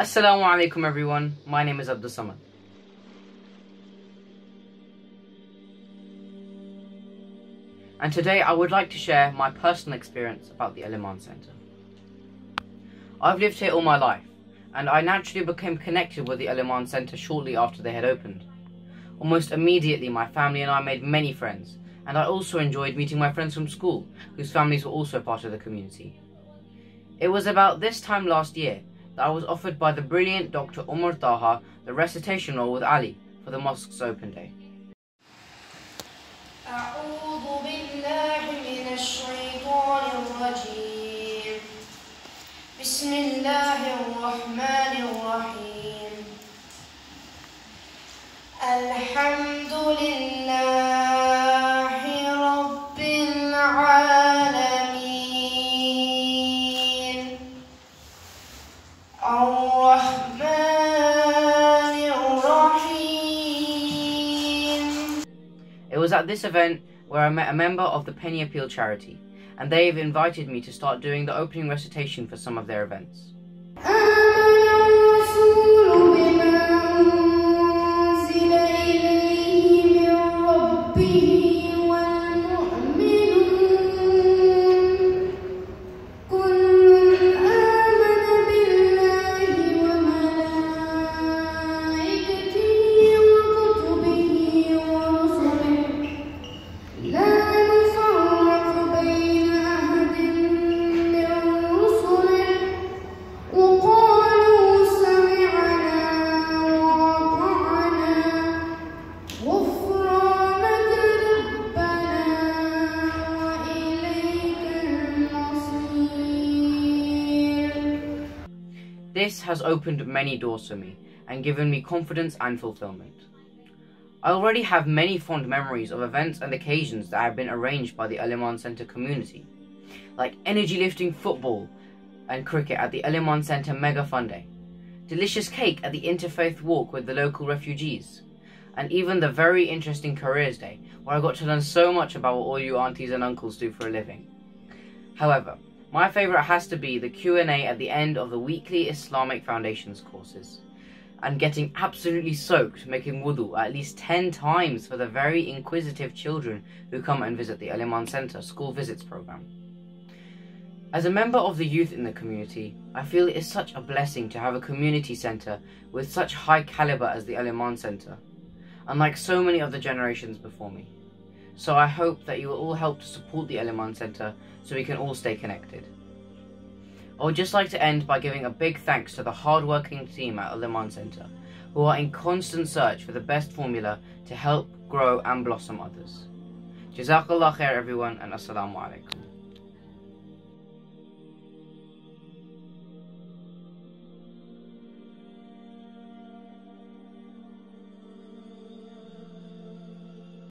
Assalamu alaikum everyone, my name is Abdus Samad. And today I would like to share my personal experience about the Al-Emaan Centre. I've lived here all my life, and I naturally became connected with the Al-Emaan Centre shortly after they had opened. Almost immediately my family and I made many friends, and I also enjoyed meeting my friends from school, whose families were also part of the community. It was about this time last year that I was offered by the brilliant Dr. Umar Taha the recitation role with Ali for the mosque's open day. أعوذ بالله من الشيطان الرجيم بسم الله الرحمن الرحيم الحمد لله was at this event where I met a member of the Penny Appeal charity, and they've invited me to start doing the opening recitation for some of their events. This has opened many doors for me and given me confidence and fulfillment. I already have many fond memories of events and occasions that have been arranged by the Al-Emaan Centre community, like energy lifting football and cricket at the Al-Emaan Centre Mega Fun Day, delicious cake at the Interfaith Walk with the local refugees, and even the very interesting Careers Day, where I got to learn so much about what all you aunties and uncles do for a living. However, my favourite has to be the Q&A at the end of the weekly Islamic Foundations courses. And getting absolutely soaked making wudu at least 10 times for the very inquisitive children who come and visit the Al-Emaan Centre school visits program. As a member of the youth in the community, I feel it is such a blessing to have a community centre with such high calibre as the Al-Emaan Centre, unlike so many of the generations before me. So I hope that you will all help to support the Al-Emaan Centre so we can all stay connected. I would just like to end by giving a big thanks to the hard-working team at Al-Emaan Centre, who are in constant search for the best formula to help grow and blossom others. Jazakallah khair everyone and assalamu alaikum.